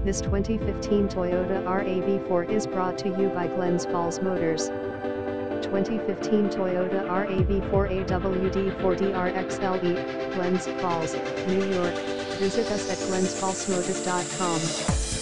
This 2015 Toyota RAV4 is brought to you by Glens Falls Motors. 2015 Toyota RAV4 AWD4DRXLE, Glens Falls, New York. Visit us at glensfallsmotors.com.